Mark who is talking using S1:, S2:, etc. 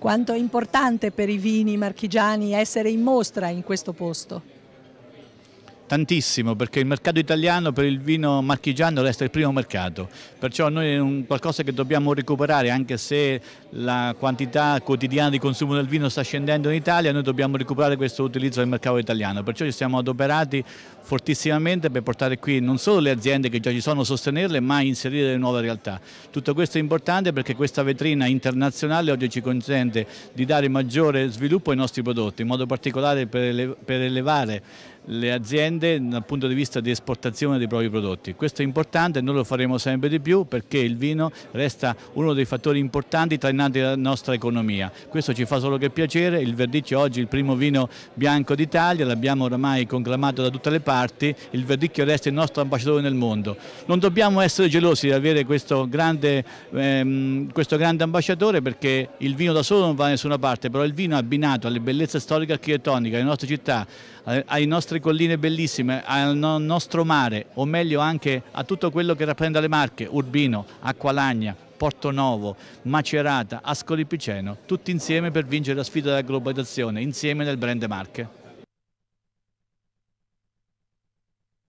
S1: Quanto è importante per i vini marchigiani essere in mostra in questo posto?
S2: Tantissimo, perché il mercato italiano per il vino marchigiano resta il primo mercato, perciò noi è un qualcosa che dobbiamo recuperare, anche se la quantità quotidiana di consumo del vino sta scendendo in Italia, noi dobbiamo recuperare questo utilizzo del mercato italiano, perciò ci siamo adoperati fortissimamente per portare qui non solo le aziende che già ci sono, sostenerle, ma inserire le nuove realtà. Tutto questo è importante perché questa vetrina internazionale oggi ci consente di dare maggiore sviluppo ai nostri prodotti, in modo particolare per elevare le aziende dal punto di vista di esportazione dei propri prodotti. Questo è importante e noi lo faremo sempre di più perché il vino resta uno dei fattori importanti trainanti della nostra economia. Questo ci fa solo che piacere, il Verdicchio oggi è il primo vino bianco d'Italia, l'abbiamo oramai conclamato da tutte le parti, il Verdicchio resta il nostro ambasciatore nel mondo. Non dobbiamo essere gelosi di avere questo grande, ehm, questo grande ambasciatore perché il vino da solo non va da nessuna parte, però il vino abbinato alle bellezze storiche e architettoniche, alle nostre città, ai colline bellissime, al nostro mare, o meglio anche a tutto quello che rappresenta le Marche, Urbino, Acqualagna, Porto Novo, Macerata, Ascoli Piceno, tutti insieme per vincere la sfida della globalizzazione, insieme nel brand Marche.